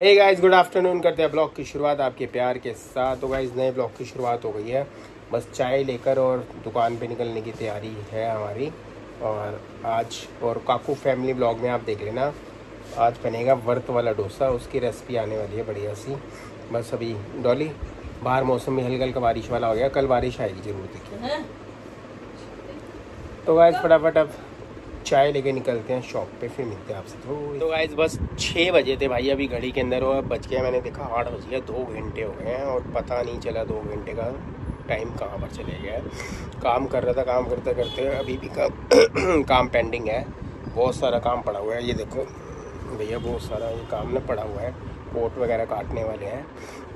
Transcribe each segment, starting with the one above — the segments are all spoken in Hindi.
हे गाइस गुड आफ्टरनून करते हैं ब्लॉग की शुरुआत आपके प्यार के साथ। तो गाइस नए ब्लॉग की शुरुआत हो गई है। बस चाय लेकर और दुकान पे निकलने की तैयारी है हमारी। और आज और काकू फैमिली ब्लॉग में आप देख लेना। आज बनेगा वर्त वाला डोसा। उसकी रेसिपी आने वाली है बढ़िया सी। बस अभी डॉली बाहर मौसम में हल्का हल्का बारिश वाला हो गया। कल बारिश आएगी ज़रूर देखिए। तो गाइस फटाफट अब चाय लेके निकलते हैं शॉप पे, फिर मिलते हैं आपसे। थोड़ी तो गाइस बस छः बजे थे भाई अभी घड़ी के अंदर, और बच गया मैंने देखा आठ बज गया, दो घंटे हो गए हैं, और पता नहीं चला दो घंटे का टाइम कहाँ पर चले गया काम कर रहा था, काम करते करते, अभी भी काम काम पेंडिंग है। बहुत सारा काम पड़ा हुआ है, ये देखो। भैया, बहुत सारा ये काम ना पड़ा हुआ है। कोट वगैरह काटने वाले हैं।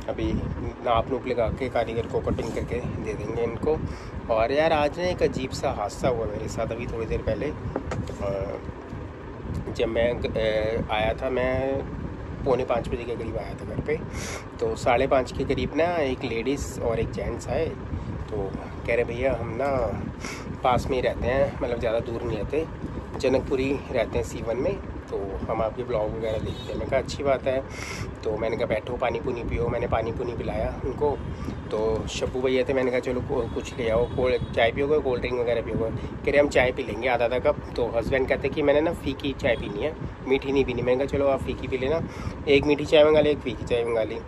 अभी नाप नूप लगा के, कारीगर को कटिंग करके दे देंगे इनको। और यार, आज ना एक अजीब सा हादसा हुआ मेरे साथ, अभी थोड़ी देर पहले। जब मैं आया था, मैं पौने पाँच बजे के करीब आया था घर पे। तो साढ़े पाँच के करीब ना एक लेडीज़ और एक जेंट्स आए। तो कह रहे, भैया, हम ना पास में ही रहते हैं मतलब ज़्यादा दूर नहीं रहते। जनकपुरी रहते हैं सीवन में। तो हम आपके ब्लॉग वगैरह देखते हैं। मैंने कहा, अच्छी बात है। तो मैंने कहा, बैठो पानी पुनी पियो। मैंने पानी पुनी पिलाया उनको। तो शब्बू भैया थे, मैंने कहा, चलो कुछ ले आओ, कोल्ड, चाय पियोगे, कोल्ड ड्रिंक वगैरह पियोगे? कह रहे, हम चाय पी लेंगे आधा आधा कप। तो हस्बैंड कहते कि, मैंने ना फीकी चाय पीनी है, मीठी नहीं पीनी। मैंने कहा, चलो, आप फीकी पी लेना। एक मीठी चाय मंगा ली, एक फीकी चाय मंगा ली।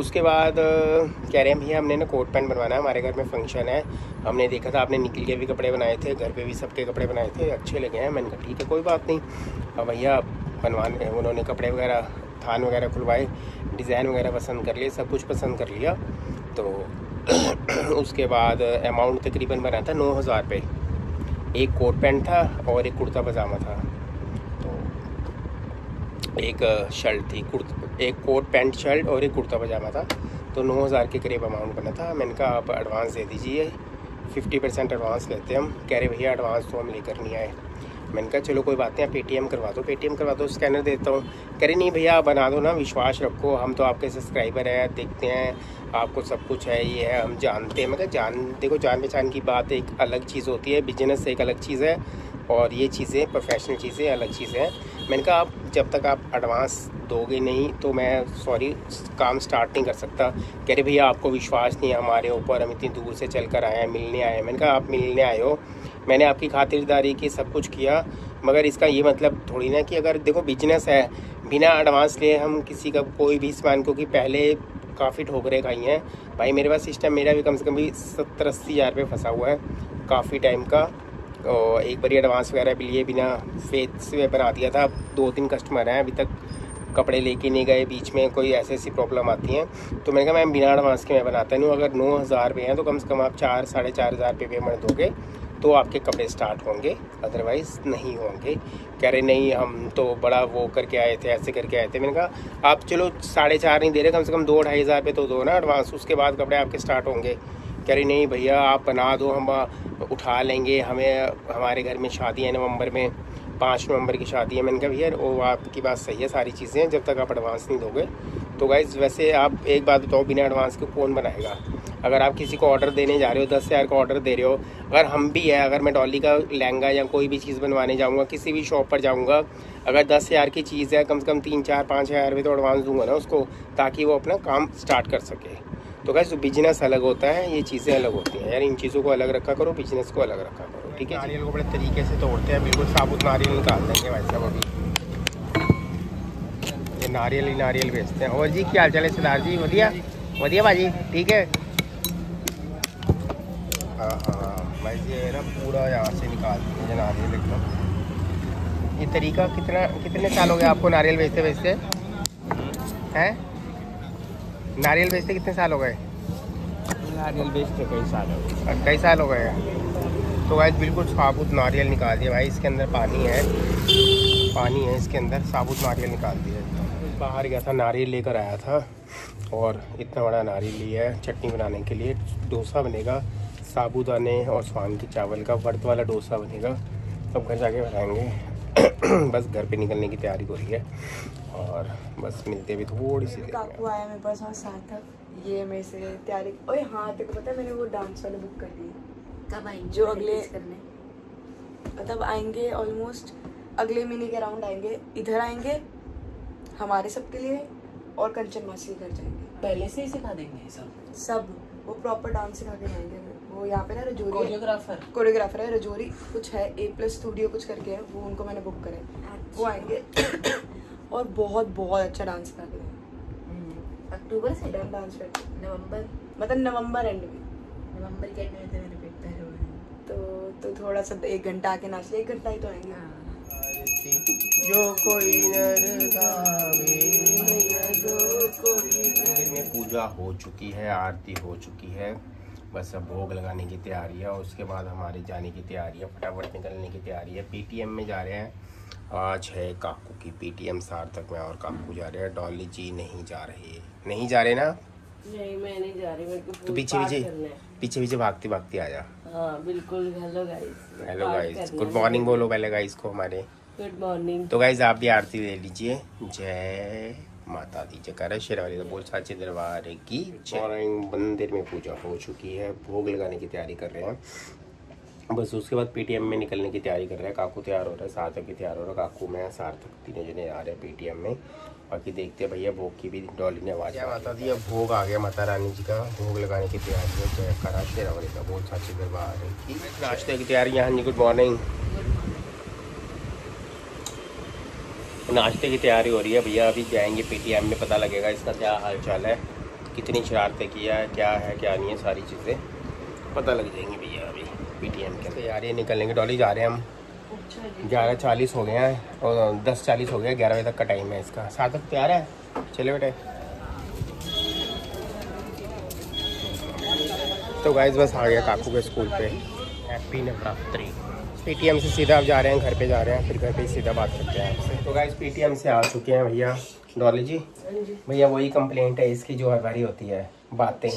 उसके बाद कह रहे हैं, भैया, हमने ना कोट पैंट बनवाना है, हमारे घर में फ़ंक्शन है। हमने देखा था, आपने निकल के भी कपड़े बनाए थे, घर पे भी सबके कपड़े बनाए थे, अच्छे लगे हैं। मैंने कहा, ठीक है, कोई बात नहीं। अब भैया, बनवाने, उन्होंने कपड़े वगैरह, थान वगैरह खुलवाए, डिज़ाइन वगैरह पसंद कर लिए, सब कुछ पसंद कर लिया। तो उसके बाद, अमाउंट तकरीबन बना था नौ हज़ार एक कोट पैंट था और एक कुर्ता पजामा था। एक शर्ट थी, कुर्ता, एक कोट पैंट शर्ट और एक कुर्ता पजामा था। तो नौ हज़ार के करीब अमाउंट बना था। मैंने कहा, आप एडवांस दे दीजिए। फिफ्टी परसेंट एडवांस लेते हैं हम। कह रहे, भैया एडवांस तो हम लेकर नहीं आए। मैंने कहा, चलो, कोई बात नहीं, आप पेटीएम करवा दो। पेटीएम करवा दो स्कैनर देता हूँ। कह रहे, नहीं भैया, आप बना दो ना, विश्वास रखो। हम तो आपके सब्सक्राइबर हैं, देखते हैं। आपको सब कुछ है, ये है, हम जानते हैं। मैं जान, देखो, जान पहचान की बात एक अलग चीज़ होती है बिज़नेस एक अलग चीज़ है। और ये चीज़ें प्रोफेशनल चीज़ें, अलग चीज़ें हैं। मैंने कहा, आप जब तक आप एडवांस दोगे नहीं तो मैं सॉरी काम स्टार्ट नहीं कर सकता। कह रहे, भैया, आपको विश्वास नहीं है हमारे ऊपर, हम इतनी दूर से चल कर आए हैं, मिलने आए हैं। मैंने कहा, आप मिलने आए हो? मैंने आपकी खातिरदारी की, सब कुछ किया, मगर इसका ये मतलब थोड़ी ना कि अगर देखो बिज़नेस है, बिना एडवांस लिए हम किसी का, कोई भी सामान, क्योंकि पहले काफ़ी ठोकरें खाई हैं। भाई, मेरे पास सिस्टम मेरा भी कम से कम भी सत्तर अस्सी हज़ार रुपये फंसा हुआ है, काफ़ी टाइम का। और एक बार एडवांस वगैरह भी लिए, बिना फेथ से बना दिया था। अब दो तीन कस्टमर हैं, अभी तक कपड़े लेके नहीं गए, बीच में कोई ऐसी ऐसी प्रॉब्लम आती हैं। तो मैंने कहा, मैम, बिना एडवांस के मैं बनाता नहीं हूँ। अगर नौ हज़ार रुपये हैं तो कम से कम आप चार, साढ़े चार हज़ार रुपये पेमेंट दोगे तो आपके कपड़े स्टार्ट होंगे। अदरवाइज़ नहीं होंगे। कह रहे, नहीं, हम तो बड़ा वो करके आए थे, ऐसे करके आए थे। मैंने कहा, आप चलो साढ़े चार नहीं दे रहे, कम से कम दो, ढाई हज़ार पे तो दो ना एडवांस उसके बाद कपड़े आपके स्टार्ट होंगे। कह रही, नहीं भैया, आप बना दो, हम उठा लेंगे। हमें, हमारे घर में शादी है नवंबर में, पाँच नवंबर की शादी है। मैंने कहा, भैया, वो आपकी बात सही है, सारी चीज़ें जब तक आप एडवांस नहीं दोगे। तो गाइज़ वैसे आप एक बात बताओ, बिना एडवांस के कौन बनाएगा? अगर आप किसी को ऑर्डर देने जा रहे हो, दस हज़ार का ऑर्डर दे रहे हो, अगर हम भी है, अगर मैं डॉली का लहंगा या कोई भी चीज़ बनवाने जाऊँगा, किसी भी शॉप पर जाऊँगा, अगर दस हज़ार की चीज़ है, कम से कम तीन, चार, पाँच हज़ार रुपये तो एडवांस दूँगा ना उसको, ताकि वो अपना काम स्टार्ट कर सके। तो कैसे बिज़नेस अलग होता है, ये चीज़ें अलग होती हैं। यार, इन चीज़ों को अलग रखा करो बिज़नेस को अलग रखा करो, ठीक है नारियल को बड़े तरीके से तोड़ते हैं, बिल्कुल साबुत नारियल निकाल देंगे भाई साहब अभी। ये नारियल ही नारियल बेचते हैं। और जी, क्या हाल चाल है सरदार जी? वधिया वधिया भाजी, ठीक है? हाँ हाँ भाई ये ना पूरा यहाँ से निकाल दीजिए नारियल एकदम। ये तरीका कितना, कितने साल हो गए आपको नारियल बेचते बेचते हैं? नारियल बेचते कितने साल हो गए? नारियल बेचते कई साल हो गए। कई साल हो गए। तो भाई बिल्कुल साबुत नारियल निकाल दिया भाई इसके अंदर पानी है। पानी है इसके अंदर साबुत नारियल निकाल दिया। बाहर गया था नारियल लेकर आया था और इतना बड़ा नारियल लिया है चटनी बनाने के लिए। डोसा बनेगा साबुदाने और स्वान के चावल का वर्त वाला डोसा बनेगा। अब घर जाके बनाएँगे। बस घर पे निकलने की तैयारी हो रही है। और बस मिलते भी थोड़ी सी काकू आया मेरे पास और साथ था। ये मेरे से तैयारी ओए हाँ तेरे को पता है मैंने वो डांस वाले बुक कर दिए कब आएँगे जो अगले- करने? मतलब आएँगे ऑलमोस्ट अगले महीने के अराउंड आएँगे। इधर आएँगे हमारे सबके लिए और कंचन मासी के घर जाएँगे। पहले से ही सिखा देंगे ये सब? सब। वो प्रॉपर डांस सिखा के जाएँगे। वो यहाँ पे ना रजौरी कोरियोग्राफर कोरियोग्राफर है रजौरी कुछ है ए प्लस स्टूडियो कुछ करके है वो उनको मैंने बुक करे वो आएँगे। और बहुत बहुत अच्छा डांस सिखा के जाएँगे अक्टूबर से? डन डांस करके नवंबर? मतलब नवंबर एंड में। नवंबर के एंड में तो मेरे हुए तो तो थोड़ा सा एक घंटा आके नाच ले एक घंटा ही तो आएँगे। हाँ। जो कोई नर गावे जो कोई मंदिर में पूजा हो चुकी है आरती हो चुकी है। बस अब भोग लगाने की तैयारी है और उसके बाद हमारे जाने की तैयारी है फटाफट निकलने की तैयारी है। पीटीएम में जा रहे हैं। आज है काकू की पीटीएम सार्थक में और काकू जा रहे हैं। डॉली जी नहीं जा रहे। नहीं जा रहे ना? नहीं मैं नहीं जा रही मेरे को तो पीछे पीछे पीछे पीछे भागती भागती आ जा। हाँ बिल्कुल। Hello guys hello guys good morning बोलो पहले गाइस को हमारे। गुड मॉर्निंग तो गाइज़ आप भी आरती ले लीजिए जय माता दी। जयकारा शेरवाली का बोल साचे दरबार की। मंदिर में पूजा हो चुकी है। भोग लगाने की तैयारी कर रहे हैं। बस उसके बाद पीटीएम में निकलने की तैयारी कर रहे हैं। काकू तैयार हो रहा है सार्थक भी तैयार हो रहा है। काकू मैं सार्थक तीनों जने आ रहे हैं पीटीएम में। बाकी देखते हैं भैया भोग की भी डॉली ने आवाज़ माता दी अब भोग आ गया माता रानी जी का। भोग लगाने की तैयारी है। जय जयकारा शेरावाली का बोल साचे दरबार की नाश्ते की तैयारी यहाँ जी गुड मॉर्निंग। नाश्ते की तैयारी हो रही है भैया। अभी जाएँगे पीटीएम में पता लगेगा इसका क्या हाल चाल है। कितनी शरारतें किया है क्या है क्या नहीं है सारी चीज़ें। पता लग जाएँगी भैया अभी। पीटीएम की तैयारी निकलेंगे डॉली जा रहे हैं हम। ग्यारह चालीस हो गए हैं और दस चालीस हो गया ग्यारह बजे तक का टाइम है इसका। सात तक तैयार है? चले बेटे। तो गाइज़ बस आ गया काकू के स्कूल पे। हैप्पी नवरात्रि। पीटीएम से सीधा आप जा रहे हैं घर पे जा रहे हैं। फिर घर पे सीधा बात करते हैं आपसे। तो गाइज़ पीटीएम से आ चुके हैं भैया। डॉली जी भैया वही कंप्लेंट है इसकी जो हर बारी होती है। बातें।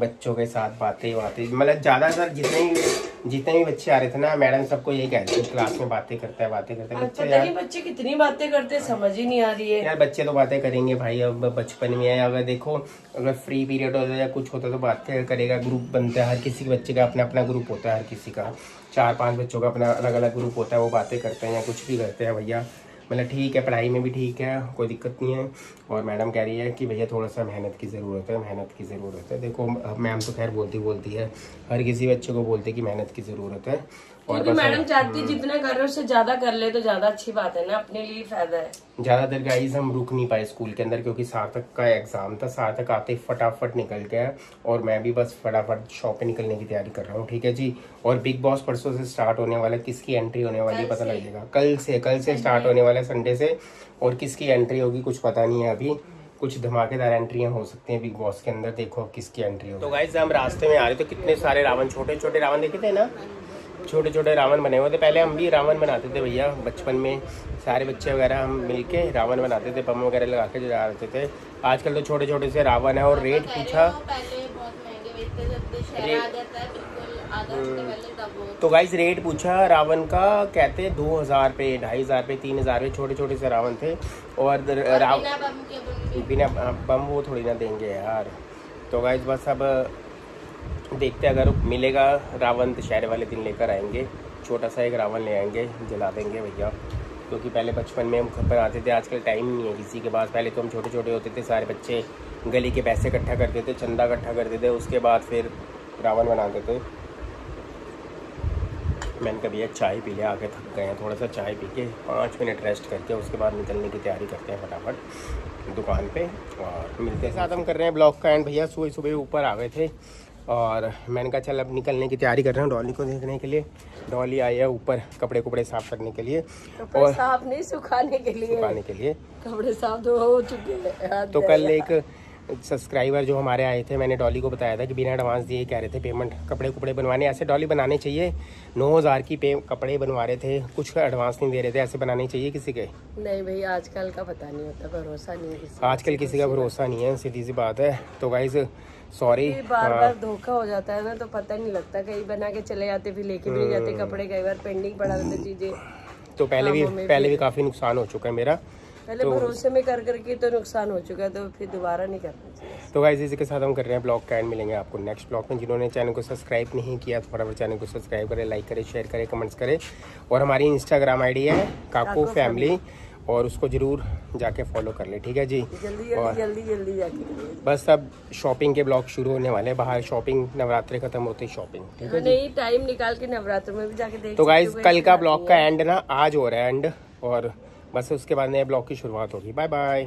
बच्चों के साथ बातें बातें। मतलब ज़्यादातर जितने भी जितने भी बच्चे आ रहे थे ना मैडम सबको यही कहते हैं क्लास में बातें करता है बातें करते हैं। बच्चे यार बच्चे कितनी बातें करते हैं, समझ ही नहीं आ रही है। यार बच्चे तो बातें करेंगे भाई अब बचपन में है अगर देखो अगर फ्री पीरियड होता है या कुछ होता है तो बातें करेगा ग्रुप बनता है हर किसी के बच्चे का अपना अपना ग्रुप होता है हर किसी का। चार पाँच बच्चों का अपना अलग अलग ग्रुप होता है वो बातें करते हैं या कुछ भी करते हैं भैया। मतलब ठीक है, पढ़ाई में भी ठीक है, कोई दिक्कत नहीं है। और मैडम कह रही है कि भैया थोड़ा सा मेहनत की ज़रूरत है, मेहनत की ज़रूरत है। देखो मैम तो खैर बोलती बोलती है, हर किसी बच्चे को बोलती कि मेहनत की ज़रूरत है। क्योंकि मैडम चाहती जितना कर रहे उससे ज़्यादा कर ले तो ज़्यादा अच्छी बात है ना अपने लिए फ़ायदा है। ज़्यादातर गाइज़ हम रुक नहीं पाए स्कूल के अंदर क्योंकि सार्थक का एग्ज़ाम था सार्थक आते फटाफट निकल गया और मैं भी बस फटाफट शॉप पे निकलने की तैयारी कर रहा हूँ ठीक है जी? और बिग बॉस परसों से स्टार्ट होने वाला किसकी एंट्री होने वाली है पता लगेगा। कल से कल से स्टार्ट होने वाला है संडे से और किसकी एंट्री होगी कुछ पता नहीं है अभी। कुछ धमाकेदार एंट्रियाँ हो सकती हैं बिग बॉस के अंदर देखो किसकी एंट्री होगी। तो गाइज़ हम रास्ते में आ रहे तो कितने सारे रावण छोटे छोटे रावण देखे थे ना? छोटे छोटे रावण बने हुए थे। पहले हम भी रावण बनाते थे भैया बचपन में। सारे बच्चे वगैरह हम मिलके रावण बनाते थे बम वगैरह लगा के जा रहे थे। आजकल तो छोटे छोटे से रावण है और रेट पूछा। है आधा हफ़्ते पहले तब वो तो गाइस रेट पूछा रावण का कहते दो हज़ार पे ढाई हज़ार पे तीन हज़ार पे छोटे छोटे से रावण थे। और राव बिना बिना बम वो थोड़ी ना देंगे यार। तो गाइज़ बस अब देखते अगर मिलेगा रावण दशहरे वाले दिन लेकर आएँगे। छोटा सा एक रावण ले आएँगे, जला देंगे भैया। क्योंकि पहले बचपन में हम खबर आते थे, आजकल टाइम नहीं है किसी के पास। पहले तो हम छोटे छोटे होते थे, सारे बच्चे गली के पैसे इकट्ठा करते थे, चंदा इकट्ठा करते थे, उसके बाद फिर रावण बनाते थे। मैंने कभी चाय पी लिया आके थक गए हैं थोड़ा सा चाय पी के पाँच मिनट रेस्ट करके, उसके बाद निकलने की तैयारी करते हैं फटाफट दुकान पे और मिलते साथ। हम कर रहे हैं ब्लॉक का एंड भैया सुबह सुबह ऊपर आ गए थे। और मैंने कहा चल अब निकलने की तैयारी कर रहे हैं डॉली को देखने के लिए। डॉली आई है ऊपर कपड़े कुपड़े साफ़ करने के लिए और साफ़ नहीं सुखाने के लिए। सुखाने के लिए। कपड़े साफ़ तो हो चुके हैं तो कल एक सब्सक्राइबर जो हमारे आए थे मैंने डॉली को बताया था कि बिना एडवांस दिए कह रहे थे पेमेंट कपड़े कुपड़े बनवाने ऐसे डॉली बनाने चाहिए। नौ हज़ार की पे कपड़े बनवा रहे थे कुछ एडवांस नहीं दे रहे थे ऐसे बनाने चाहिए किसी के? नहीं भाई आजकल का पता नहीं होता भरोसा नहीं है आजकल किसी का भरोसा नहीं है सीधी सी बात है। तो गाइज़ सॉरी बार बार धोखा हो जाता है ना तो पता नहीं लगता। कहीं बना के चले जाते फिर लेके भी नहीं जाते कपड़े कई बार पेंडिंग पड़ा रहते चीज़ें। तो पहले भी पहले भी। काफ़ी नुकसान हो चुका है मेरा। पहले तो, भरोसे में कर करके तो नुकसान हो चुका है तो फिर दोबारा नहीं करना चाहिए। तो गाइज़ इसी के साथ हम कर रहे हैं ब्लॉग का एंड मिलेंगे आपको नेक्स्ट ब्लॉग में। जिन्होंने चैनल को सब्सक्राइब नहीं किया तो फटाफट चैनल को सब्सक्राइब करें लाइक करें शेयर करें कमेंट्स करें। और हमारी इंस्टाग्राम आईडी है काकू फैमिली और उसको ज़रूर जाके फॉलो कर ले ठीक है जी? जल्दी और जल्दी जल्दी जाके बस अब शॉपिंग के ब्लॉग शुरू होने वाले हैं। बाहर शॉपिंग नवरात्रे खत्म होते ही शॉपिंग ठीक है नहीं टाइम निकाल के नवरात्र में भी जाके देख तो गाइज़ कल का ब्लॉग का एंड ना आज हो रहा है एंड और बस उसके बाद नए ब्लॉग की शुरुआत होगी। Bye bye